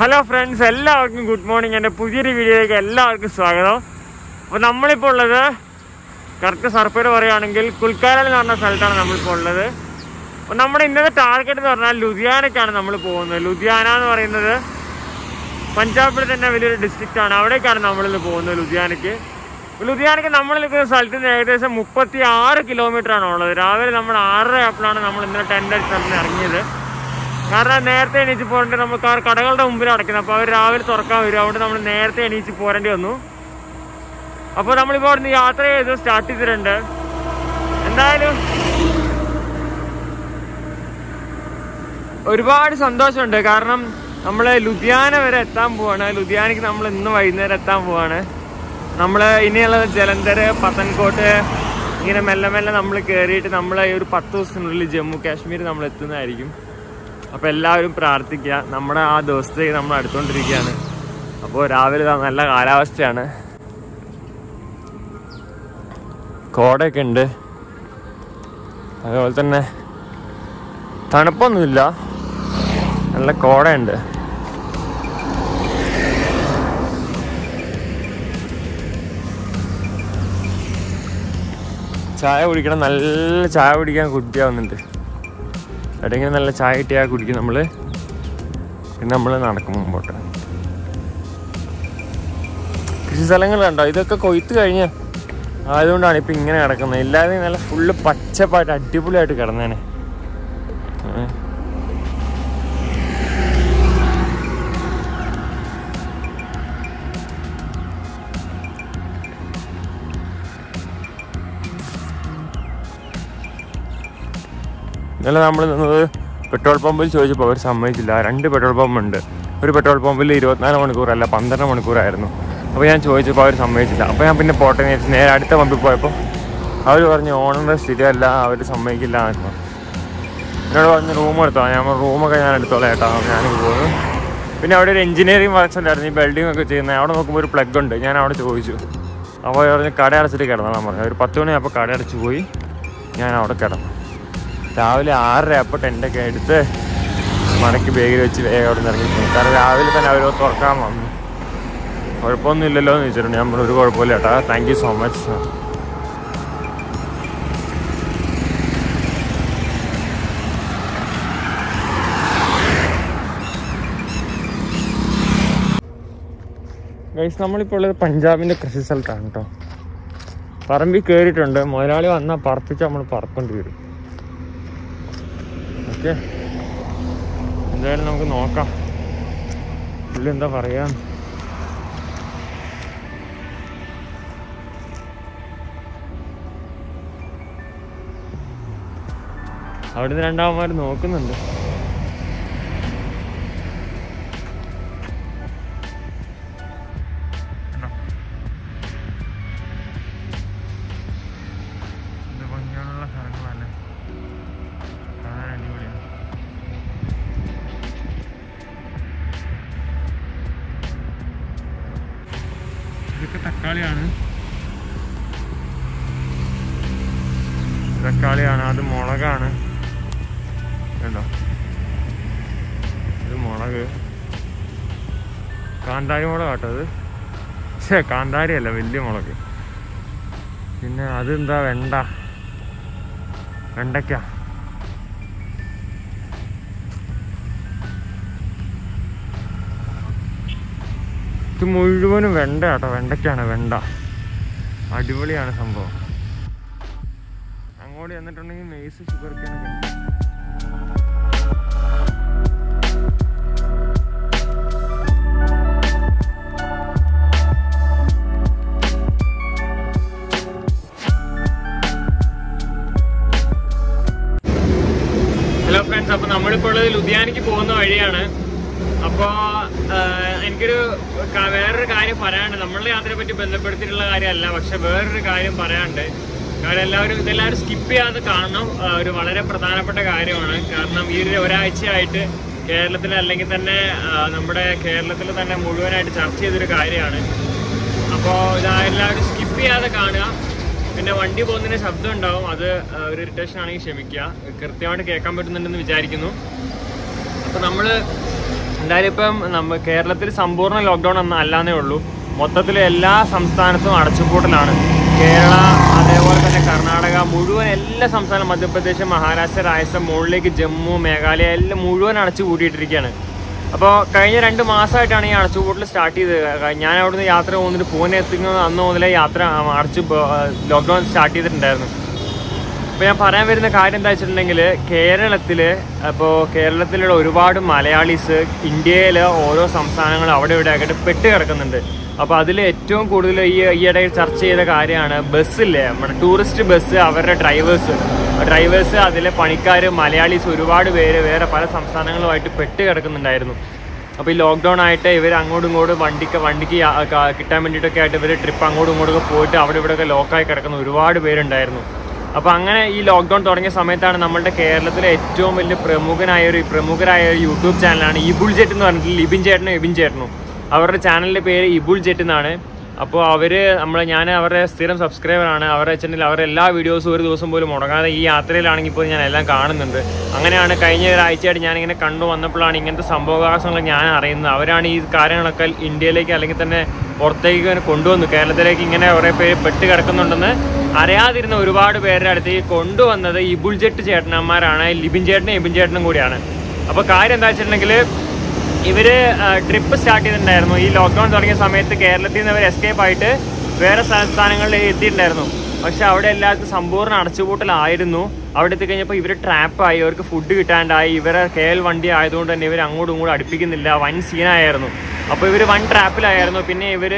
Hello friends എല്ലാവർക്കും good morning എന്റെ പുതിയൊരു വീഡിയോയിലേക്ക് എല്ലാവർക്കും സ്വാഗതം. അപ്പോൾ നമ്മളിപ്പോൾ ഉള്ളത് കറക്റ്റ് സർപ്പേര് പറയുകയാണെങ്കിൽ കുൽക്കാരൽ എന്ന് പറഞ്ഞ സ്ഥലത്താണ് നമ്മളിപ്പോൾ ഉള്ളത്. അപ്പോൾ നമ്മുടെ ഇന്നത്തെ ടാർഗറ്റ് എന്ന് പറഞ്ഞാൽ ലുധിയാനയ്ക്കാണ് നമ്മൾ പോകുന്നത്. ലുധിയാന എന്ന് പറയുന്നത് പഞ്ചാബിൽ തന്നെ വലിയൊരു ഡിസ്ട്രിക്റ്റാണ് അവിടേക്കാണ് നമ്മളിന്ന് പോകുന്നത് ലുധിയാനയ്ക്ക് ലുധിയാനയ്ക്ക് നമ്മൾ നിൽക്കുന്ന സ്ഥലത്ത് നിന്ന് ഏകദേശം മുപ്പത്തി ആറ് കിലോമീറ്റർ ആണ് ഉള്ളത്. രാവിലെ നമ്മൾ ആറര ആപ്പിളാണ് നമ്മൾ ഇന്നലെ ടെൻഡർ സ്ഥലത്തിന് സ്ഥലത്ത് ഇറങ്ങിയത്. കാരണം നേരത്തെ എണീച്ച് പോകേണ്ടി നമ്മൾ കാർ കടകളുടെ മുമ്പിൽ അടയ്ക്കുന്നത് അപ്പോൾ അവർ രാവിലെ തുറക്കാൻ വരും. അതുകൊണ്ട് നമ്മൾ നേരത്തെ എണീച്ച് പോരേണ്ടി വന്നു. അപ്പോൾ നമ്മളിപ്പോൾ അവിടുന്ന് യാത്ര ചെയ്ത് സ്റ്റാർട്ട് ചെയ്തിട്ടുണ്ട്. എന്തായാലും ഒരുപാട് സന്തോഷമുണ്ട്. കാരണം നമ്മൾ ലുധിയാന വരെ എത്താൻ പോവാണ്. ലുധിയാനക്ക് നമ്മൾ ഇന്ന് വൈകുന്നേരം എത്താൻ പോവാണ്. നമ്മൾ ഇനിയുള്ളത് ജലന്ധർ പത്തൻകോട്ട് ഇങ്ങനെ മെല്ലെ മെല്ലെ നമ്മൾ കയറിയിട്ട് നമ്മൾ ഈ ഒരു പത്ത് ദിവസത്തിനുള്ളിൽ ജമ്മു കാശ്മീർ നമ്മൾ എത്തുന്നതായിരിക്കും. അപ്പോൾ എല്ലാവരും പ്രാർത്ഥിക്കുക. നമ്മുടെ ആ ദിവസത്തേക്ക് നമ്മൾ അടുത്തുകൊണ്ടിരിക്കുകയാണ്. അപ്പോൾ രാവിലെ നല്ല കാലാവസ്ഥയാണ്. കോടയൊക്കെ ഉണ്ട്. അതുപോലെ തന്നെ തണുപ്പൊന്നുമില്ല. നല്ല കോടയുണ്ട്. ചായ കുടിക്കണം. നല്ല ചായ കുടിക്കാൻ കുട്ടിയാവുന്നുണ്ട്. എവിടെയെങ്കിലും നല്ല ചായ കിട്ടിയാൽ കുടിക്കും നമ്മൾ പിന്നെ നമ്മൾ നടക്കും മുമ്പോട്ട്. കൃഷി സ്ഥലങ്ങൾ കണ്ടോ? ഇതൊക്കെ കൊയ്ത്ത് കഴിഞ്ഞ് ആയതുകൊണ്ടാണ് ഇപ്പം ഇങ്ങനെ കിടക്കുന്നത്. ഇല്ലാതെ നല്ല ഫുള്ള് പച്ചപ്പായിട്ട് അടിപൊളിയായിട്ട് കിടന്നേനെ. ഇന്നലെ നമ്മൾ നിന്നത് പെട്രോൾ പമ്പിൽ ചോദിച്ചപ്പോൾ അവർ സമ്മതിച്ചില്ല. രണ്ട് പെട്രോൾ പമ്പുണ്ട്. ഒരു പെട്രോൾ പമ്പിൽ ഇരുപത്തിനാല് മണിക്കൂറല്ല പന്ത്രണ്ട് മണിക്കൂറായിരുന്നു അപ്പോൾ ഞാൻ ചോദിച്ചപ്പോൾ അവർ സമ്മതിച്ചില്ല. അപ്പോൾ ഞാൻ പിന്നെ പോട്ടെ വെച്ച് നേരെ അടുത്ത പമ്പിൽ പോയപ്പോൾ അവർ പറഞ്ഞു ഓണറിന്റെ സ്ഥിരമല്ല അവർ സമ്മതിക്കില്ല എന്നൊക്കെ. എന്നോട് പറഞ്ഞ് റൂം എടുത്തോ? ഞാൻ റൂമൊക്കെ ഞാൻ എടുത്തോളാം ഏട്ടാ ഞാൻ പോകുന്നു. പിന്നെ അവിടെ ഒരു എഞ്ചിനീയറിംഗ് വർക്ക്സ് ഉണ്ടായിരുന്നു ഈ ബിൽഡിംഗ് ഒക്കെ ചെയ്യുന്നത്. അവിടെ നോക്കുമ്പോൾ ഒരു പ്ലഗ് ഉണ്ട്. ഞാൻ അവിടെ ചോദിച്ചു. അപ്പോൾ പറഞ്ഞ് കട അടച്ചിട്ട് കിടന്നോളാൻ പറഞ്ഞു. ഒരു പത്ത് അപ്പോൾ കട അടച്ചു പോയി. ഞാൻ അവിടെ കിടന്നു. രാവിലെ ആറര അപ്പോൾ ടെന്റൊക്കെ എടുത്ത് മടക്കി ബാഗിൽ വെച്ച് വേഗം അവിടെ നിന്ന് ഇറങ്ങി കാരണം രാവിലെ തന്നെ അവരോ തുറക്കാൻ വന്നു. കുഴപ്പമൊന്നുമില്ലല്ലോ എന്ന് ചോദിച്ചിട്ടുണ്ട്. ഞാൻ ഒരു കുഴപ്പമില്ല ചേട്ടാ thank you so much guys നമ്മളിപ്പോൾ ഉള്ളത് പഞ്ചാബിന്റെ കൃഷി സ്ഥലത്താണ് കേട്ടോ പറമ്പിൽ കയറിയിട്ടുണ്ട് മുതലാളി വന്നാൽ പറപ്പിച്ച് നമ്മൾ പറക്കേണ്ടി വരും. ഓക്കെ. എന്തായാലും നമുക്ക് നോക്കാം. പുള്ളി എന്താ പറയാ? അവിടുന്ന് രണ്ടാമന്മാർ നോക്കുന്നുണ്ട്. തക്കാളിയാണ്. തക്കാളിയാണ് അത് മുളകാണ്. കണ്ടോ? ഇത് മുളക്. കാന്താരി മുളക് അത്. പക്ഷേ കാന്താരി അല്ല വലിയ മുളക്. പിന്നെ അതെന്താ വെണ്ട? വെണ്ടയ്ക്ക. ഇത് മുഴുവനും വെണ്ട കേട്ടോ വെണ്ടയ്ക്കാണ് വെണ്ട. അടിപൊളിയാണ് സംഭവം. അങ്ങോട്ട് ചെന്നിട്ടുണ്ടെങ്കിൽ മെയ്സ് ഷുഗർ ഹലോ ഫ്രണ്ട്സ് അപ്പോൾ നമ്മളിപ്പോൾ ഉള്ളത് പോകുന്ന വഴിയാണ്. അപ്പോൾ എനിക്കൊരു വേറൊരു കാര്യം പറയാനുണ്ട്. നമ്മളുടെ യാത്രയെ പറ്റി ബന്ധപ്പെടുത്തിയിട്ടുള്ള കാര്യമല്ല പക്ഷെ വേറൊരു കാര്യം പറയാനുണ്ട്. കാരണം എല്ലാവരും ഇതെല്ലാവരും സ്കിപ്പ് ചെയ്യാതെ കാണണം. ഒരു വളരെ പ്രധാനപ്പെട്ട കാര്യമാണ്. കാരണം ഈ ഒരു ഒരാഴ്ചയായിട്ട് കേരളത്തിൽ അല്ലെങ്കിൽ തന്നെ നമ്മുടെ കേരളത്തിൽ തന്നെ മുഴുവനായിട്ട് ചർച്ച ചെയ്തൊരു കാര്യമാണ്. അപ്പോൾ ഇതാ എല്ലാവരും സ്കിപ്പ് ചെയ്യാതെ കാണുക. പിന്നെ വണ്ടി പോകുന്നതിന് ശബ്ദം ഉണ്ടാവും. അത് ഒരു ഇറിറ്റേഷൻ ആണെങ്കിൽ ക്ഷമിക്കുക. കൃത്യമായിട്ട് കേൾക്കാൻ പറ്റുന്നുണ്ടെന്ന് വിചാരിക്കുന്നു. അപ്പോൾ നമ്മൾ എന്തായാലും ഇപ്പം നമ്മ കേരളത്തിൽ സമ്പൂർണ ലോക്ക്ഡൗൺ ഒന്നും അല്ലാന്നേ ഉള്ളൂ. മൊത്തത്തിൽ എല്ലാ സംസ്ഥാനത്തും അടച്ചുപൂട്ടലാണ്. കേരള അതേപോലെ തന്നെ കർണാടക മുഴുവൻ എല്ലാ സംസ്ഥാനം മധ്യപ്രദേശ് മഹാരാഷ്ട്ര രാജസ്ഥാൻ മുകളിലേക്ക് ജമ്മു മേഘാലയ എല്ലാം മുഴുവൻ അടച്ചു കൂട്ടിയിട്ടിരിക്കുകയാണ് അപ്പോൾ കഴിഞ്ഞ രണ്ട് മാസമായിട്ടാണ് ഈ അടച്ചുപൂട്ടൽ സ്റ്റാർട്ട് ചെയ്തത്. ഞാൻ അവിടുന്ന് യാത്ര പോകുന്നിട്ട് പൂനെ എത്തിക്കുന്നത് അന്ന് മുതലേ യാത്ര അടച്ചു ലോക്ക്ഡൗൺ സ്റ്റാർട്ട് ചെയ്തിട്ടുണ്ടായിരുന്നു. അപ്പോൾ ഞാൻ പറയാൻ വരുന്ന കാര്യം എന്താ വെച്ചിട്ടുണ്ടെങ്കിൽ കേരളത്തിൽ അപ്പോൾ കേരളത്തിലുള്ള ഒരുപാട് മലയാളീസ് ഇന്ത്യയിലെ ഓരോ സംസ്ഥാനങ്ങളും അവിടെ ഇവിടെ ആയിട്ട് പെട്ട് കിടക്കുന്നുണ്ട്. അപ്പോൾ അതിൽ ഏറ്റവും കൂടുതൽ ഈ ഈയിടെ ചർച്ച ചെയ്ത കാര്യമാണ് ബസ്സില്ലേ? നമ്മുടെ ടൂറിസ്റ്റ് ബസ് അവരുടെ ഡ്രൈവേഴ്സ്. ഡ്രൈവേഴ്സ് അതിലെ പണിക്കാർ മലയാളീസ് ഒരുപാട് പേര് വേറെ പല സംസ്ഥാനങ്ങളുമായിട്ട് പെട്ട് കിടക്കുന്നുണ്ടായിരുന്നു. അപ്പോൾ ഈ ലോക്ക്ഡൗൺ ആയിട്ട് ഇവർ അങ്ങോട്ടും ഇങ്ങോട്ടും വണ്ടിക്ക് വണ്ടിക്ക് കിട്ടാൻ വേണ്ടിയിട്ടൊക്കെ ആയിട്ട് ഇവർ ട്രിപ്പ് അങ്ങോട്ടും ഇങ്ങോട്ടൊക്കെ പോയിട്ട് അവിടെ ഇവിടെയൊക്കെ ലോക്കായി കിടക്കുന്ന ഒരുപാട് പേരുണ്ടായിരുന്നു. അപ്പോൾ അങ്ങനെ ഈ ലോക്ക്ഡൗൺ തുടങ്ങിയ സമയത്താണ് നമ്മുടെ കേരളത്തിലെ ഏറ്റവും വലിയ പ്രമുഖനായ ഒരു പ്രമുഖരായ ഒരു യൂട്യൂബ് ചാനലാണ് ഇബുൾ ജെറ്റ് എന്ന് പറഞ്ഞിട്ട് ലിബിൻ ചേട്ടനും എബിൻ ചേട്ടനും. അവരുടെ ചാനലിന്റെ പേര് ഇബുൾ ജെറ്റ് എന്നാണ്. അപ്പോൾ അവർ നമ്മൾ ഞാൻ അവരുടെ സ്ഥിരം സബ്സ്ക്രൈബറാണ് അവരുടെ വെച്ചിട്ടുണ്ടെങ്കിൽ അവരുടെ എല്ലാ വീഡിയോസും ഒരു ദിവസം പോലും മുടങ്ങാതെ ഈ യാത്രയിലാണെങ്കിൽ പോലും ഞാൻ എല്ലാം കാണുന്നുണ്ട്. അങ്ങനെയാണ് കഴിഞ്ഞ ഒരാഴ്ചയായിട്ട് ഞാനിങ്ങനെ കണ്ടു വന്നപ്പോഴാണ് ഇങ്ങനത്തെ സംഭവകാശങ്ങൾ ഞാൻ അറിയുന്നത്. അവരാണ് ഈ കാര്യങ്ങളൊക്കെ ഇന്ത്യയിലേക്ക് അല്ലെങ്കിൽ തന്നെ പുറത്തേക്ക് കൊണ്ടുവന്നു കേരളത്തിലേക്ക് ഇങ്ങനെ കുറേ പേര് പെട്ട് കിടക്കുന്നുണ്ടെന്ന് അറിയാതിരുന്ന ഒരുപാട് പേരുടെ അടുത്തേക്ക് കൊണ്ടുവന്നത് ഈ ബുൾജെട്ട് ചേട്ടനന്മാരാണ് ലിബിൻ ചേട്ടനും എബിൻ ചേട്ടനും കൂടിയാണ്. അപ്പോൾ കാര്യം എന്താ വെച്ചിട്ടുണ്ടെങ്കിൽ ഇവർ ട്രിപ്പ് സ്റ്റാർട്ട് ചെയ്തിട്ടുണ്ടായിരുന്നു. ഈ ലോക്ക്ഡൗൺ തുടങ്ങിയ സമയത്ത് കേരളത്തിൽ നിന്ന് ഇവർ എസ്കേപ്പ് ആയിട്ട് വേറെ സംസ്ഥാനങ്ങളിൽ എത്തിയിട്ടുണ്ടായിരുന്നു. പക്ഷെ അവിടെ എല്ലാവർക്കും സമ്പൂർണ അടച്ചുപൂട്ടലായിരുന്നു. അവിടെ എത്തിക്കഴിഞ്ഞപ്പോൾ ഇവർ ട്രാപ്പായി അവർക്ക് ഫുഡ് കിട്ടാണ്ടായി. ഇവരെ കേൽ വണ്ടി ആയതുകൊണ്ട് തന്നെ ഇവർ അങ്ങോട്ടും ഇങ്ങോട്ടും അടുപ്പിക്കുന്നില്ല. വൻ സീനായിരുന്നു അപ്പോൾ ഇവർ വൺ ട്രാപ്പിലായിരുന്നു പിന്നെ ഇവർ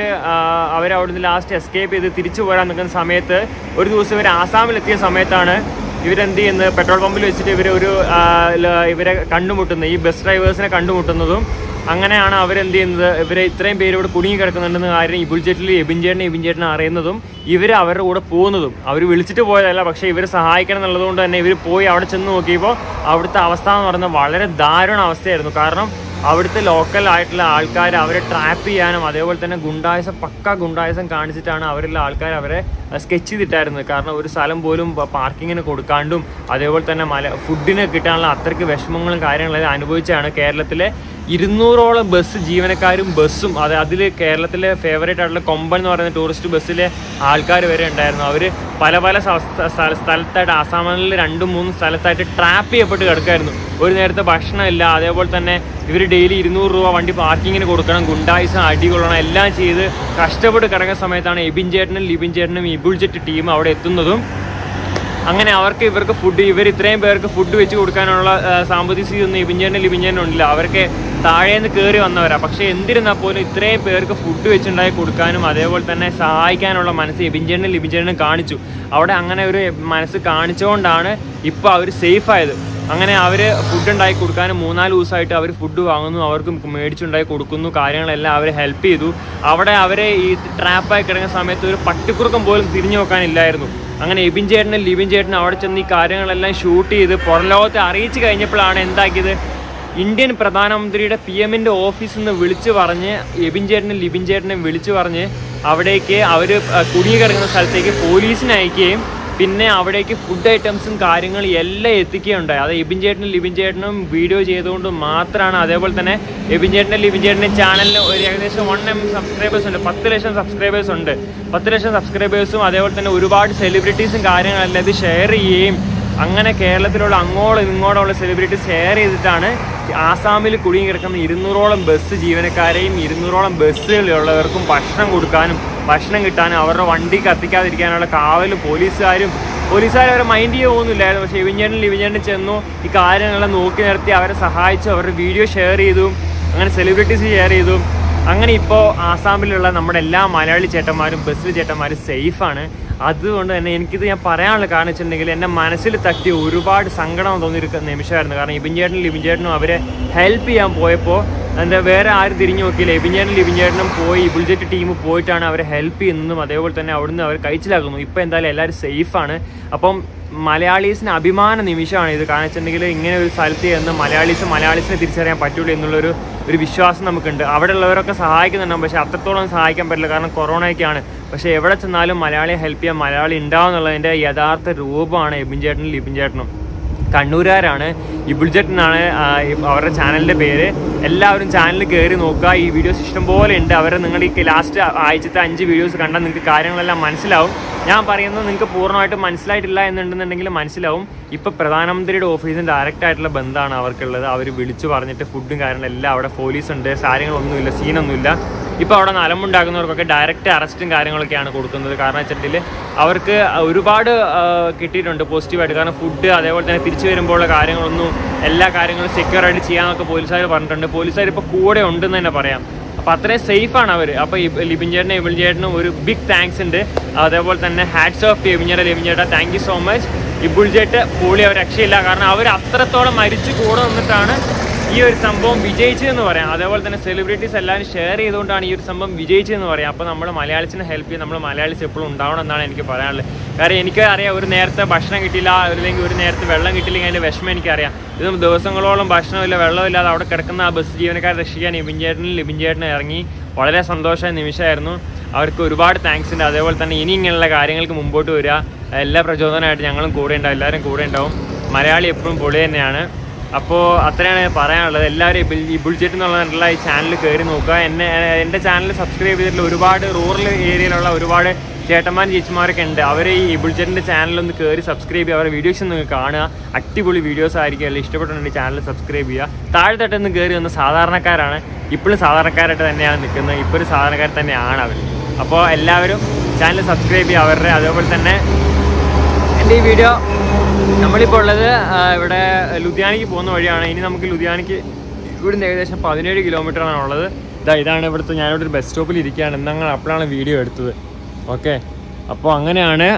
അവർ നിന്ന് ലാസ്റ്റ് എസ്കേപ്പ് ചെയ്ത് തിരിച്ചു പോരാൻ നിൽക്കുന്ന സമയത്ത് ഒരു ദിവസം ഇവർ ആസാമിലെത്തിയ സമയത്താണ് ഇവരെന്ത് ചെയ്യുന്നത്? പെട്രോൾ പമ്പിൽ വെച്ചിട്ട് ഇവർ ഒരു ഇവരെ കണ്ടുമുട്ടുന്നത്. ഈ ബസ് ഡ്രൈവേഴ്സിനെ കണ്ടുമുട്ടുന്നതും അങ്ങനെയാണ് അവരെന്ത് ചെയ്യുന്നത്? ഇവരെ ഇത്രയും പേര് ഇവിടെ കുടുങ്ങി കിടക്കുന്നുണ്ടെന്ന് കാര്യം ഈ ജെറ്റിൽ എബിൻ ചേട്ടനെ അറിയുന്നതും ഇവർ അവരുടെ കൂടെ പോകുന്നതും. അവർ വിളിച്ചിട്ട് പോയതല്ല പക്ഷേ ഇവർ സഹായിക്കണം എന്നുള്ളതുകൊണ്ട് തന്നെ ഇവർ പോയി അവിടെ ചെന്ന് നോക്കിയപ്പോൾ അവിടുത്തെ അവസ്ഥ എന്ന് പറയുന്നത് വളരെ ദാരുണ അവസ്ഥയായിരുന്നു. കാരണം അവിടുത്തെ ലോക്കൽ ആയിട്ടുള്ള ആൾക്കാർ അവരെ ട്രാപ്പ് ചെയ്യാനും അതേപോലെ തന്നെ ഗുണ്ടായസം പക്ക ഗുണ്ടായസം കാണിച്ചിട്ടാണ് അവരുള്ള ആൾക്കാർ അവരെ സ്കെച്ച് ചെയ്തിട്ടായിരുന്നത്. കാരണം ഒരു സ്ഥലം പോലും പാർക്കിങ്ങിന് കൊടുക്കാണ്ടും അതേപോലെ തന്നെ മല ഫുഡിന് കിട്ടാനുള്ള അത്രയ്ക്ക് വിഷമങ്ങളും കാര്യങ്ങളും അനുഭവിച്ചാണ് കേരളത്തിലെ ഇരുന്നൂറോളം ബസ് ജീവനക്കാരും ബസ്സും അത് അതിൽ കേരളത്തിലെ ഫേവറേറ്റ് ആയിട്ടുള്ള കൊമ്പൻ എന്ന് പറയുന്ന ടൂറിസ്റ്റ് ബസ്സിലെ ആൾക്കാർ വരെ ഉണ്ടായിരുന്നു. അവർ പല പല സ്ഥ- സ്ഥ- സ്ഥലത്തായിട്ട് ആസാമിൽ രണ്ടും മൂന്നും സ്ഥലത്തായിട്ട് ട്രാപ്പ് ചെയ്യപ്പെട്ട് കിടക്കായിരുന്നു. ഒരു നേരത്തെ ഭക്ഷണമില്ല അതേപോലെ തന്നെ ഇവർ ഡെയിലി ഇരുന്നൂറ് രൂപ വണ്ടി പാർക്കിങ്ങിന് കൊടുക്കണം ഗുണ്ടായിസം അടി കൊള്ളണം എല്ലാം ചെയ്ത് കഷ്ടപ്പെട്ട് കിടക്കുന്ന സമയത്താണ് എബിൻ ചേട്ടനും ലിബിൻ ചേട്ടനും ഇബുൾ ജെറ്റ് ടീം അവിടെ എത്തുന്നതും. അങ്ങനെ അവർക്ക് ഇവർക്ക് ഫുഡ് ഇവർ ഇത്രയും പേർക്ക് ഫുഡ് വെച്ച് കൊടുക്കാനുള്ള സാമ്പത്തിക സ്ഥിതി ഒന്നും ഇബിഞ്ചേനും ലിബിഞ്ചേനും ഉണ്ടല്ല. അവർക്ക് താഴേന്ന് കയറി വന്നവരാ. പക്ഷെ എന്തിരുന്നാൽ പോലും ഇത്രയും പേർക്ക് ഫുഡ് വെച്ചുണ്ടാക്കി കൊടുക്കാനും അതേപോലെ തന്നെ സഹായിക്കാനുള്ള മനസ്സ് എബിഞ്ചേനും ലിബിഞ്ചേനും കാണിച്ചു. അവിടെ അങ്ങനെ ഒരു മനസ്സ് കാണിച്ചുകൊണ്ടാണ് ഇപ്പോൾ അവർ സേഫ് ആയത്. അങ്ങനെ അവർ ഫുഡ് ഉണ്ടാക്കി കൊടുക്കാനും മൂന്നാൽ ദിവസമായിട്ട് അവർ ഫുഡ് വാങ്ങുന്നു അവർക്ക് മേടിച്ചുണ്ടായി കൊടുക്കുന്നു കാര്യങ്ങളെല്ലാം അവരെ ഹെൽപ്പ് ചെയ്തു. അവിടെ അവരെ ഈ ട്രാപ്പായി കിടക്കുന്ന സമയത്ത് ഒരു പട്ടിക്കുറുക്കം പോലും തിരിഞ്ഞു നോക്കാനില്ലായിരുന്നു. അങ്ങനെ എബിൻ ചേട്ടനും ലിബിൻ ചേട്ടനും അവിടെ ചെന്ന് ഈ കാര്യങ്ങളെല്ലാം ഷൂട്ട് ചെയ്ത് പുറം ലോകത്തെ അറിയിച്ചു കഴിഞ്ഞപ്പോഴാണ് എന്താക്കിയത്? ഇന്ത്യൻ പ്രധാനമന്ത്രിയുടെ പി എമ്മിന്റെ ഓഫീസിൽ നിന്ന് വിളിച്ചു പറഞ്ഞ് എബിൻ ചേട്ടനും ലിബിൻ ചേട്ടനും വിളിച്ചു പറഞ്ഞ് അവിടേക്ക് അവർ കുടുങ്ങി കിടക്കുന്ന സ്ഥലത്തേക്ക് പോലീസിനെ അയക്കുകയും പിന്നെ അവിടേക്ക് ഫുഡ് ഐറ്റംസും കാര്യങ്ങളും എല്ലാം എത്തിക്കുകയുണ്ടായി. അത് എബിൻ ചേട്ടനും ലിബിൻ ചേട്ടനും വീഡിയോ ചെയ്തുകൊണ്ട് മാത്രമാണ്. അതേപോലെ തന്നെ എബിൻ ചേട്ടനും ലിബിൻ ചേട്ടന്റെ ചാനലിന് ഒരു ഏകദേശം വൺ എം സബ്സ്ക്രൈബേഴ്സ് ഉണ്ട്. പത്ത് ലക്ഷം സബ്സ്ക്രൈബേഴ്സ് ഉണ്ട്. പത്ത് ലക്ഷം സബ്സ്ക്രൈബേഴ്സും അതേപോലെ തന്നെ ഒരുപാട് സെലിബ്രിറ്റീസും കാര്യങ്ങളെല്ലാം ഇത് ഷെയർ ചെയ്യുകയും അങ്ങനെ കേരളത്തിലുള്ള അങ്ങോളം ഇങ്ങോട്ടുള്ള സെലിബ്രിറ്റി ഷെയർ ചെയ്തിട്ടാണ് ആസാമിൽ കുടുങ്ങിക്കിടക്കുന്ന ഇരുന്നൂറോളം ബസ് ജീവനക്കാരെയും ഇരുന്നൂറോളം ബസ്സുകളിലുള്ളവർക്കും ഭക്ഷണം കൊടുക്കാനും ഭക്ഷണം കിട്ടാനും അവരുടെ വണ്ടി കത്തിക്കാതിരിക്കാനുള്ള കാവലും പോലീസുകാരും പോലീസുകാർ അവരെ മൈൻഡ് ചെയ്യുക പോകുന്നില്ലായിരുന്നു. പക്ഷേ ഇവിഞ്ഞേട്ടനും ലിവിഞ്ഞേട്ടനും ചെന്നു ഈ കാര്യങ്ങളെല്ലാം നോക്കി നിർത്തി അവരെ സഹായിച്ചു അവരുടെ വീഡിയോ ഷെയർ ചെയ്തു അങ്ങനെ സെലിബ്രിറ്റീസ് ഷെയർ ചെയ്തു. അങ്ങനെ ഇപ്പോൾ ആസാമിലുള്ള നമ്മുടെ എല്ലാ മലയാളി ചേട്ടന്മാരും ബസ്സിൽ ചേട്ടന്മാരും സേഫാണ് അതുകൊണ്ട് തന്നെ എനിക്കിത് ഞാൻ പറയാനുള്ള കാരണം വെച്ചിട്ടുണ്ടെങ്കിൽ എന്റെ മനസ്സിൽ തട്ടി ഒരുപാട് സങ്കടം തോന്നിയിരിക്കുന്ന നിമിഷമായിരുന്നു. കാരണം ഇബിൻ ചേട്ടനും ലിബിൻ ചേട്ടനും അവരെ ഹെൽപ്പ് ചെയ്യാൻ പോയപ്പോൾ എന്താ വേറെ ആരും തിരിഞ്ഞു നോക്കിയില്ല. ഇബിൻ ചേട്ടനും ലിബിൻ ചേട്ടനും പോയി ഇബുൾജെറ്റ് ടീം പോയിട്ടാണ് അവരെ ഹെൽപ്പ് ചെയ്യുന്നതും അതേപോലെ തന്നെ അവിടുന്ന് അവർ കഴിച്ചിലാക്കുന്നു ഇപ്പോൾ എന്തായാലും എല്ലാവരും സേഫാണ് അപ്പം മലയാളീസിന് അഭിമാന നിമിഷമാണ് ഇത്. കാരണം വെച്ചിട്ടുണ്ടെങ്കിൽ ഇങ്ങനെ ഒരു സ്ഥലത്ത് ചെന്ന് മലയാളീസ് മലയാളീസിനെ തിരിച്ചറിയാൻ പറ്റുള്ളൂ എന്നുള്ളൊരു ഒരു വിശ്വാസം നമുക്കുണ്ട്. അവിടെ ഉള്ളവരൊക്കെ സഹായിക്കുന്നുണ്ടാവും. പക്ഷേ അത്രത്തോളം സഹായിക്കാൻ പറ്റില്ല. കാരണം കൊറോണയൊക്കെയാണ്. പക്ഷേ എവിടെ ചെന്നാലും മലയാളിയെ ഹെൽപ്പ് ചെയ്യാൻ മലയാളി ഉണ്ടാവും എന്നുള്ളതിന്റെ യഥാർത്ഥ രൂപമാണ് എബിൻ ചേട്ടനും ലിബിൻ ചേട്ടനും. കണ്ണൂരുകാരാണ് ഇബുൾജെറ്റ് എന്നാണ് അവരുടെ ചാനലിന്റെ പേര്. എല്ലാവരും ചാനൽ കയറി നോക്കുക. ഈ വീഡിയോസ് ഇഷ്ടംപോലെ ഉണ്ട്. അവർ നിങ്ങൾ ഈ ലാസ്റ്റ് ആഴ്ചത്തെ അഞ്ച് വീഡിയോസ് കണ്ടാൽ നിങ്ങൾക്ക് കാര്യങ്ങളെല്ലാം മനസ്സിലാവും. ഞാൻ പറയുന്നത് നിങ്ങൾക്ക് പൂർണമായിട്ട് മനസ്സിലായിട്ടില്ല എന്നുണ്ടെന്നുണ്ടെങ്കിൽ മനസ്സിലാവും. ഇപ്പോൾ പ്രധാനമന്ത്രിയുടെ ഓഫീസിന് ഡയറക്റ്റ് ആയിട്ടുള്ള ബന്ധമാണ് അവർക്കുള്ളത്. അവർ വിളിച്ചു പറഞ്ഞിട്ട് ഫുഡും കാര്യങ്ങളും എല്ലാം അവിടെ പോലീസ് ഉണ്ട്. കാര്യങ്ങളൊന്നുമില്ല സീനൊന്നുമില്ല ഇപ്പോൾ അവിടെ നലമുണ്ടാക്കുന്നവർക്കൊക്കെ ഡയറക്റ്റ് അറസ്റ്റും കാര്യങ്ങളൊക്കെയാണ് കൊടുക്കുന്നത്. കാരണം വെച്ചിട്ടുണ്ടെങ്കിൽ അവർക്ക് ഒരുപാട് കിട്ടിയിട്ടുണ്ട് പോസിറ്റീവായിട്ട് കാരണം ഫുഡ് അതേപോലെ തന്നെ തിരിച്ചു വരുമ്പോഴുള്ള കാര്യങ്ങളൊന്നും എല്ലാ കാര്യങ്ങളും സെക്യൂർ ആയിട്ട് ചെയ്യാനൊക്കെ പോലീസുകാർ പറഞ്ഞിട്ടുണ്ട്. പോലീസുകാർ ഇപ്പോൾ കൂടെ ഉണ്ടെന്ന് തന്നെ പറയാം. അപ്പോൾ അത്രയും സേഫാണ് അവർ അപ്പോൾ ലിബിൻ ചേട്ടനും എബിൻ ചേട്ടനും ഒരു ബിഗ് താങ്ക്സ് ഉണ്ട്. അതേപോലെ തന്നെ ഹാറ്റ്സ് ഓഫ് ലിബിൻ ചേട്ടാ. ലിബിൻ ചേട്ടാ thank you so much E bull jet poly അവർ രക്ഷയില്ല കാരണം അവർ അത്രത്തോളം മരിച്ചു കൂടെ നിന്നിട്ടാണ് ഈ ഒരു സംഭവം വിജയിച്ചു എന്ന് പറയാം. അതേപോലെ തന്നെ സെലിബ്രിറ്റീസ് എല്ലാവരും ഷെയർ ചെയ്തുകൊണ്ടാണ് ഈ ഒരു സംഭവം വിജയിച്ചു എന്ന് പറയാം. അപ്പോൾ നമ്മൾ മലയാളിസിനെ ഹെൽപ്പ് ചെയ്ത് നമ്മൾ മലയാളീസ് എപ്പോഴും ഉണ്ടാവണം എന്നാണ് എനിക്ക് പറയാനുള്ളത്. കാരണം എനിക്ക് അറിയാം ഒരു നേരത്തെ ഭക്ഷണം കിട്ടിയില്ല അല്ലെങ്കിൽ ഒരു നേരത്തെ വെള്ളം കിട്ടിയില്ലെങ്കിൽ അതിന്റെ വിഷമം എനിക്കറിയാം. ഇത് ദിവസങ്ങളോളം ഭക്ഷണമില്ല വെള്ളമില്ലാതെ അവിടെ കിടക്കുന്ന ആ ബസ് ജീവനക്കാരെ രക്ഷിക്കാൻ ലിബിൻ ചേട്ടനും ലിബിൻ ചേട്ടനും ഇറങ്ങി. വളരെ സന്തോഷമായ നിമിഷമായിരുന്നു. അവർക്ക് ഒരുപാട് താങ്ക്സ് ഉണ്ട്. അതേപോലെ തന്നെ ഇനി ഇങ്ങനെയുള്ള കാര്യങ്ങൾക്ക് മുമ്പോട്ട് വരിക. എല്ലാ പ്രചോദനമായിട്ട് ഞങ്ങളും കൂടെ ഉണ്ടാവും. എല്ലാവരും കൂടെ ഉണ്ടാവും. മലയാളി എപ്പോഴും പൊളി തന്നെയാണ്. അപ്പോൾ അത്രയാണ് പറയാനുള്ളത്. എല്ലാവരും ഈ ബുൾജെറ്റ് എന്നുള്ള ഈ ചാനൽ കയറി നോക്കുക. എന്നെ എന്റെ ചാനൽ സബ്സ്ക്രൈബ് ചെയ്തിട്ടുള്ള ഒരുപാട് റൂറൽ ഏരിയയിലുള്ള ഒരുപാട് ചേട്ടന്മാരും ചേച്ചിമാരൊക്കെ ഉണ്ട്. അവർ ഈ ബുൾജെറ്റിന്റെ ചാനലൊന്ന് കയറി സബ്സ്ക്രൈബ് ചെയ്യുക. അവരുടെ വീഡിയോസ് ഒന്ന് കാണുക. അടിപൊളി വീഡിയോസ് ആയിരിക്കും. അല്ലെങ്കിൽ ഇഷ്ടപ്പെട്ടിട്ടുണ്ടെങ്കിൽ ചാനൽ സബ്സ്ക്രൈബ് ചെയ്യുക. താഴെത്തട്ടൊന്ന് കയറി വന്ന സാധാരണക്കാരാണ്. ഇപ്പോഴും സാധാരണക്കാരായിട്ട് തന്നെയാണ് നിൽക്കുന്നത്. ഇപ്പോഴും സാധാരണക്കാർ തന്നെയാണ് അവർ അപ്പോൾ എല്ലാവരും ചാനൽ സബ്സ്ക്രൈബ് ചെയ്യുക. അവരുടെ അതേപോലെ തന്നെ എന്റെ ഈ വീഡിയോ നമ്മളിപ്പോൾ ഉള്ളത് ഇവിടെ ലുധിയാനയ്ക്ക് പോകുന്ന വഴിയാണ്. ഇനി നമുക്ക് ലുധിയാനയ്ക്ക് ഇവിടുന്ന് ഏകദേശം പതിനേഴ് കിലോമീറ്റർ ആണ് ഉള്ളത്. ഇതാ ഇതാണ് ഇവിടുത്തെ ഞാനിവിടെ ഒരു ബസ് സ്റ്റോപ്പിൽ ഇരിക്കുകയാണ്. എന്നങ്ങൾ അപ്പോഴാണ് വീഡിയോ എടുത്തത്. ഓക്കെ അപ്പോൾ അങ്ങനെയാണ്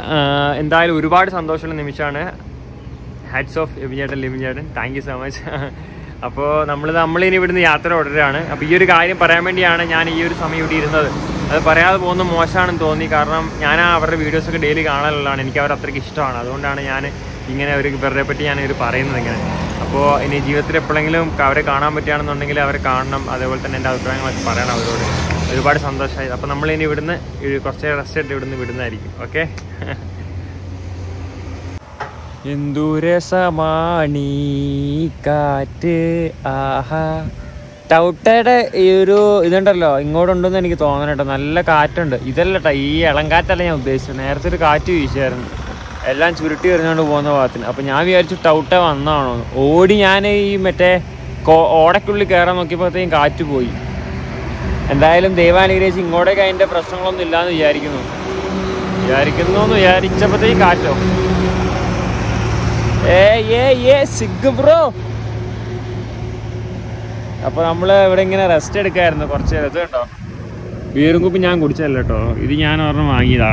എന്തായാലും ഒരുപാട് സന്തോഷമുള്ള നിമിഷമാണ്. ഹാറ്റ്സ് ഓഫ് എബിൻ ചേട്ടൻ ലിബിൻ ചേട്ടൻ. താങ്ക് യു സോ മച്ച് അപ്പോൾ നമ്മൾ നമ്മളിനി ഇവിടുന്ന് യാത്ര തുടരുകയാണ്. അപ്പോൾ ഈ ഒരു കാര്യം പറയാൻ വേണ്ടിയാണ് ഞാൻ ഈ ഒരു സമയം ഇവിടെ ഇരുന്നത്. അത് പറയാതെ പോകുന്നത് മോശമാണെന്ന് തോന്നി. കാരണം ഞാൻ അവരുടെ വീഡിയോസൊക്കെ ഡെയിലി കാണാനുള്ളതാണ്. എനിക്ക് അവർ അത്രയ്ക്ക് ഇഷ്ടമാണ്. അതുകൊണ്ടാണ് ഞാൻ ഇങ്ങനെ ഒരു ഇവരുടെ പറ്റി ഞാൻ ഇവർ പറയുന്നത് ഇങ്ങനെ. അപ്പോൾ ഇനി ജീവിതത്തിൽ എപ്പോഴെങ്കിലും അവരെ കാണാൻ പറ്റുകയാണെന്നുണ്ടെങ്കിൽ അവരെ കാണണം. അതേപോലെ തന്നെ എന്റെ അഭിപ്രായങ്ങളൊക്കെ പറയണം അവരോട്. ഒരുപാട് സന്തോഷമായി. അപ്പോൾ നമ്മളിനി ഇവിടുന്ന് കുറച്ച് റെസ്റ്റ് എടുത്ത് ഇവിടുന്ന് വിടുന്നതായിരിക്കും. ഓക്കെ എന്തൂരെ രസമാണീ കാറ്റ്? ആഹാ. ടൗട്ടയുടെ ഈ ഒരു ഇതുണ്ടല്ലോ. ഇങ്ങോട്ടുണ്ടെന്ന് എനിക്ക് തോന്നണം കേട്ടോ നല്ല കാറ്റുണ്ട്. ഇതല്ല കേട്ടോ ഈ ഇളം കാറ്റല്ല ഞാൻ ഉദ്ദേശിച്ചത്. നേരത്തെ ഒരു കാറ്റ് വീശായിരുന്നു. എല്ലാം ചുരുട്ടി എറിഞ്ഞുകൊണ്ട് പോകുന്ന ഭാഗത്തിന്. അപ്പം ഞാൻ വിചാരിച്ചു ടൗട്ട വന്നതാണോ? ഓടി ഞാൻ ഈ മറ്റേ ഓടക്കുള്ളിൽ കയറാൻ നോക്കിയപ്പോഴത്തേക്കും കാറ്റ് പോയി. എന്തായാലും ദൈവാനുഗ്രഹിച്ച് ഇങ്ങോട്ടേക്ക് അതിന്റെ പ്രശ്നങ്ങളൊന്നും ഇല്ലാന്ന് വിചാരിക്കുന്നു. വിചാരിക്കുന്നു എന്ന് വിചാരിച്ചപ്പോഴത്തേക്കും കാറ്റോ ഏ ഏ സിഗ് ബ്രോ. അപ്പൊ നമ്മൾ ഇവിടെ ഇങ്ങനെ റെസ്റ്റ് എടുക്കായിരുന്നു കുറച്ച് നേരത്തെ കേട്ടോ ബീറും കുപ്പി ഞാൻ കുടിച്ചല്ല ഇത് ഞാൻ ഒരെണ്ണം വാങ്ങിയതാ.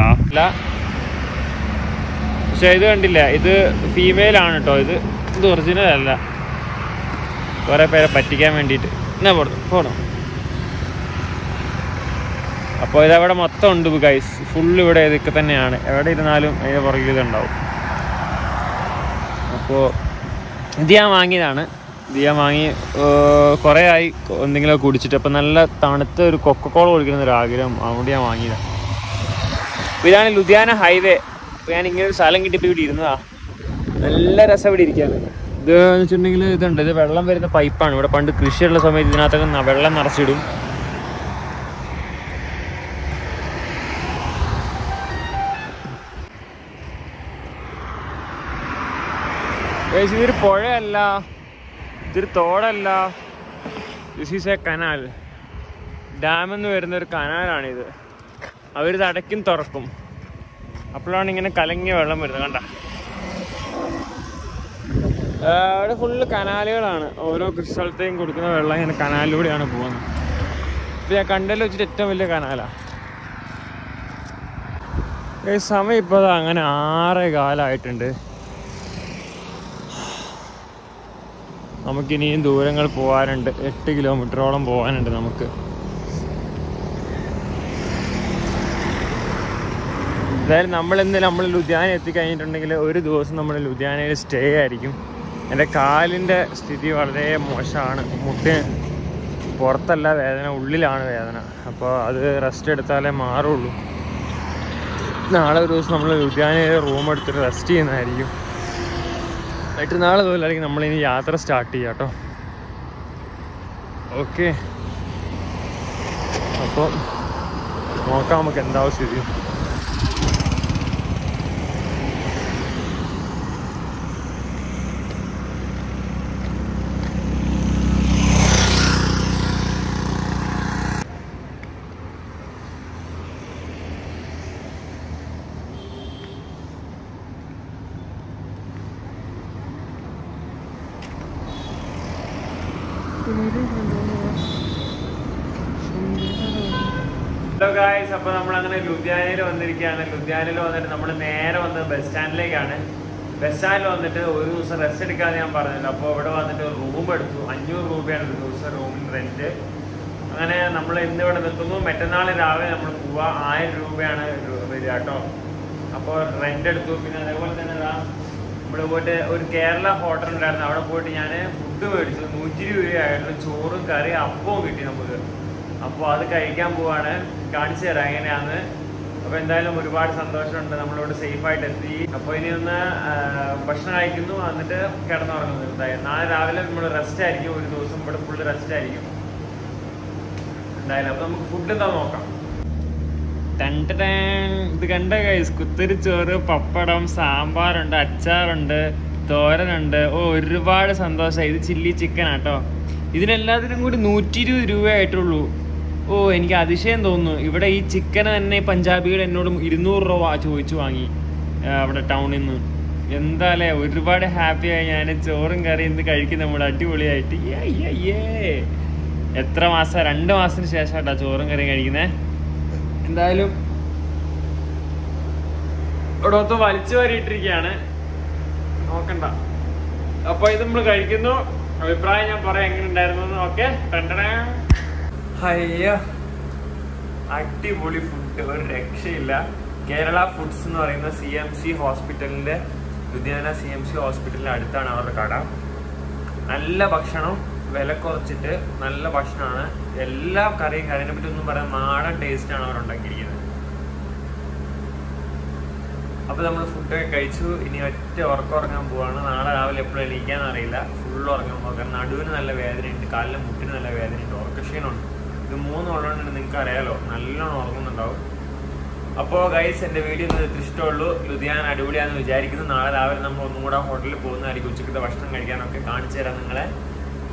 പക്ഷെ ഇത് കണ്ടില്ല. ഇത് ഫീമെയിൽ ആണ് കേട്ടോ ഇത് ഇത് ഒറിജിനൽ അല്ല. കുറെ പേരെ പറ്റിക്കാൻ വേണ്ടിയിട്ട്. എന്നാ പോടും പോണം അപ്പോൾ ഇതവിടെ മൊത്തം ഉണ്ട് ഗൈസ് ഫുള്ള് ഇവിടെ ഇതൊക്കെ തന്നെയാണ്. എവിടെ ഇരുന്നാലും അതിന്റെ പുറകിൽ ഇതുണ്ടാവും. അപ്പോൾ ഇത് ഞാൻ വാങ്ങിയതാണ്. ഇത് ഞാൻ വാങ്ങി കുറേ ആയി എന്തെങ്കിലുമൊക്കെ കുടിച്ചിട്ട്. അപ്പം നല്ല തണുത്ത ഒരു കൊക്കക്കോള കുടിക്കുന്ന ഒരു ആഗ്രഹം അതുകൊണ്ട് ഞാൻ വാങ്ങിയതാണ്. അപ്പോൾ ഇതാണ് ലുധിയാന ഹൈവേ. അപ്പോൾ ഞാൻ ഇങ്ങനെ ഒരു സ്ഥലം കിട്ടിട്ട് ഇവിടെ ഇരുന്നതാ. നല്ല രസം ഇവിടെ ഇരിക്കാൻ. ഇത് വെച്ചിട്ടുണ്ടെങ്കിൽ ഇതുണ്ട്. ഇത് വെള്ളം വരുന്ന പൈപ്പാണ്. ഇവിടെ പണ്ട് കൃഷിയുള്ള സമയത്ത് ഇതിനകത്തൊക്കെ വെള്ളം നിറച്ചിടും. ഇതൊരു പുഴയല്ല. ഇതൊരു തോടല്ല. ദിസ് ഈസ് എ കനാൽ ഡാമെന്ന് വരുന്ന ഒരു കനാലാണിത് അവരിത് അടയ്ക്കും തുറക്കും. അപ്പോഴാണ് ഇങ്ങനെ കലങ്ങിയ വെള്ളം വരുന്നത് കണ്ട. അവിടെ ഫുള്ള് കനാലുകളാണ്. ഓരോ കൃഷി സ്ഥലത്തേക്കും കൊടുക്കുന്ന വെള്ളം ഇങ്ങനെ കനാലിലൂടെയാണ് പോകുന്നത്. ഇപ്പൊ ഞാൻ കണ്ടതിൽ വെച്ചിട്ട് ഏറ്റവും വലിയ കനാലാ. ഈ സമയം ഇപ്പോൾ അങ്ങനെ ആറേ കാലമായിട്ടുണ്ട് നമുക്കിനിയും ദൂരങ്ങൾ പോകാനുണ്ട് എട്ട് കിലോമീറ്ററോളം പോകാനുണ്ട് നമുക്ക്. എന്തായാലും നമ്മൾ ഇന്ന് നമ്മൾ ലുധിയാന എത്തിക്കഴിഞ്ഞിട്ടുണ്ടെങ്കിൽ ഒരു ദിവസം നമ്മൾ ലുധിയാനയിൽ സ്റ്റേ ആയിരിക്കും. എന്റെ കാലിന്റെ സ്ഥിതി വളരെ മോശമാണ്. മുട്ട് പുറത്തല്ല വേദന ഉള്ളിലാണ് വേദന. അപ്പോൾ അത് റെസ്റ്റ് എടുത്താലേ മാറുള്ളൂ. നാളെ ഒരു ദിവസം നമ്മൾ ലുധിയാനയിൽ റൂം എടുത്തിട്ട് റെസ്റ്റ് ചെയ്യുന്നതായിരിക്കും. മറ്റന്നാൾ മുതലായിരിക്കും നമ്മളിനി യാത്ര സ്റ്റാർട്ട് ചെയ്യാം കേട്ടോ. ഓക്കെ അപ്പോൾ നോക്കാം നമുക്ക് എന്താവും സ്ഥിതി. ഹലോ ഗായ്സ് അപ്പോൾ നമ്മൾ അങ്ങനെ ലുധിയാനയിൽ വന്നിരിക്കുകയാണ്. ലുധിയാനയിൽ വന്നിട്ട് നമ്മൾ നേരെ വന്നത് ബസ് സ്റ്റാൻഡിലേക്കാണ് ബസ് സ്റ്റാൻഡിൽ വന്നിട്ട് ഒരു ദിവസം റെസ്റ്റ് എടുക്കാമെന്ന് ഞാൻ പറഞ്ഞില്ല. അപ്പോൾ ഇവിടെ വന്നിട്ട് റൂം എടുത്തു. അഞ്ഞൂറ് രൂപയാണ് ഒരു ദിവസം റൂമിന് റെന്റ് അങ്ങനെ നമ്മൾ ഇന്ന് ഇവിടെ നിൽക്കുന്നു. മറ്റന്നാൾ രാവിലെ നമ്മൾ പോവുക ആയിരം രൂപയാണ് വരിക കേട്ടോ. അപ്പോൾ റെന്റ് എടുത്തു. പിന്നെ അതേപോലെ തന്നെ ഇവിടെ പോയിട്ട് ഒരു കേരള ഹോട്ടൽ ഉണ്ടായിരുന്നു. അവിടെ പോയിട്ട് ഞാൻ ഫുഡ് മേടിച്ചു. നൂറ്റി രൂപയായിരുന്നു. ചോറും കറി അപ്പവും കിട്ടി നമുക്ക്. അപ്പോൾ അത് കഴിക്കാൻ പോവാണ്. കാണിച്ചു തരാം എങ്ങനെയാന്ന്. അപ്പോൾ എന്തായാലും ഒരുപാട് സന്തോഷമുണ്ട്. നമ്മളിവിടെ സേഫ് ആയിട്ട് എത്തി അപ്പോൾ ഇനി ഒന്ന് ഭക്ഷണം കഴിക്കുന്നു. എന്നിട്ട് കിടന്നുറങ്ങുന്നു. എന്തായാലും നാളെ രാവിലെ നമ്മൾ റെസ്റ്റ് ആയിരിക്കും. ഒരു ദിവസം ഇവിടെ ഫുള്ള് റെസ്റ്റ് ആയിരിക്കും. എന്തായാലും അപ്പോൾ നമുക്ക് ഫുഡ് എന്താ നോക്കാം. ഇത് കണ്ട കൈസ് കുത്തിരി ചോറ് പപ്പടം സാമ്പാറുണ്ട് അച്ചാറുണ്ട് തോരനുണ്ട്. ഓ ഒരുപാട് സന്തോഷം ഇത് ചില്ലി ചിക്കൻ ആട്ടോ. ഇതിനെല്ലാത്തിനും കൂടി നൂറ്റി ഇരുപത് രൂപയായിട്ടുള്ളൂ. ഓ എനിക്ക് അതിശയം തോന്നുന്നു. ഇവിടെ ഈ ചിക്കൻ തന്നെ പഞ്ചാബികൾ എന്നോട് ഇരുന്നൂറ് രൂപ ചോദിച്ചു വാങ്ങി അവിടെ ടൗണിൽ നിന്ന് എന്താലേ ഒരുപാട് ഹാപ്പിയായി ഞാൻ ചോറും കറിയും ഇത് കഴിക്കും. നമ്മൾ അടിപൊളിയായിട്ട്. യേ. എത്ര മാസം? രണ്ട് മാസത്തിന് ശേഷം കേട്ടോ ചോറും കറിയും കഴിക്കുന്നേ. എന്തായാലും ഇവിടെ വലിച്ചു വാരിയിട്ടിരിക്കുകയാണ്. നോക്കണ്ട. അപ്പൊ ഇത് നമ്മൾ കഴിക്കുന്നു. അഭിപ്രായം ഞാൻ പറയാം എങ്ങനെ ഉണ്ടായിരുന്നു ഓക്കെ അയ്യ അടിപൊളി ഫുഡ് ഒരു രക്ഷയില്ല. കേരള ഫുഡ്സ് എന്ന് പറയുന്ന സി എം സി ഹോസ്പിറ്റലിന്റെ ലുധിയാന സി എം സി ഹോസ്പിറ്റലിന്റെ അടുത്താണ് അവരുടെ കട. നല്ല ഭക്ഷണം. വില കുറച്ചിട്ട് നല്ല ഭക്ഷണമാണ്. എല്ലാ കറിയും കറിനെ പറ്റി ഒന്നും പറയാൻ നാടൻ ആണ് അവർ ഉണ്ടാക്കിയിരിക്കുന്നത്. അപ്പൊ നമ്മൾ ഫുഡൊക്കെ കഴിച്ചു. ഇനി ഒറ്റ ഉറക്കം ഉറങ്ങാൻ പോവാണ്. നാളെ രാവിലെ എപ്പോഴും എണീക്കാൻ അറിയില്ല. ഫുൾ ഉറങ്ങാൻ പോകാം കാരണം നടുവിന് നല്ല വേദനയുണ്ട്. കാലിലെ മുട്ടിന് നല്ല വേദനയുണ്ട്. ഉറക്കക്ഷീണമുണ്ട് ഇത് മൂന്ന് ഉള്ളതുകൊണ്ട് നിങ്ങൾക്ക് അറിയാലോ. നല്ലോണം ഉറങ്ങുന്നുണ്ടാവും. അപ്പോൾ ഗൈസ് എന്റെ വീഡിയോ നിങ്ങൾക്ക് ഇഷ്ടമുള്ളൂ. ലുധിയാന അടിപൊളിയാണെന്ന് വിചാരിക്കുന്നു. നാളെ രാവിലെ നമ്മൾ ഒന്നും കൂടെ ഹോട്ടലിൽ പോകുന്നതായിരിക്കും. ഉച്ചക്കത്തെ ഭക്ഷണം കഴിക്കാനൊക്കെ കാണിച്ചു തരാം നിങ്ങളെ.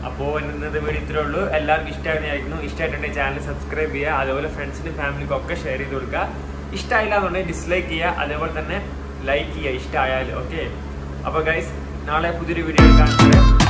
അപ്പോൾ ഇന്നത്തെ വീഡിയോ ഇത്രേ ഉള്ളൂ. എല്ലാവർക്കും ഇഷ്ടമായിരുന്നു ഇഷ്ടമായിട്ടുണ്ടെങ്കിൽ ചാനൽ സബ്സ്ക്രൈബ് ചെയ്യുക. അതേപോലെ ഫ്രണ്ട്സിനും ഫാമിലിക്കും ഒക്കെ ഷെയർ ചെയ്ത് കൊടുക്കുക. ഇഷ്ടമായില്ല എന്നുണ്ടെങ്കിൽ ഡിസ്ലൈക്ക് ചെയ്യുക. അതേപോലെ തന്നെ ലൈക്ക് ചെയ്യുക. ഇഷ്ടമായാലും ഓക്കെ അപ്പോൾ ഗൈസ് നാളെ പുതിയൊരു വീഡിയോ എല്ലാവർക്കും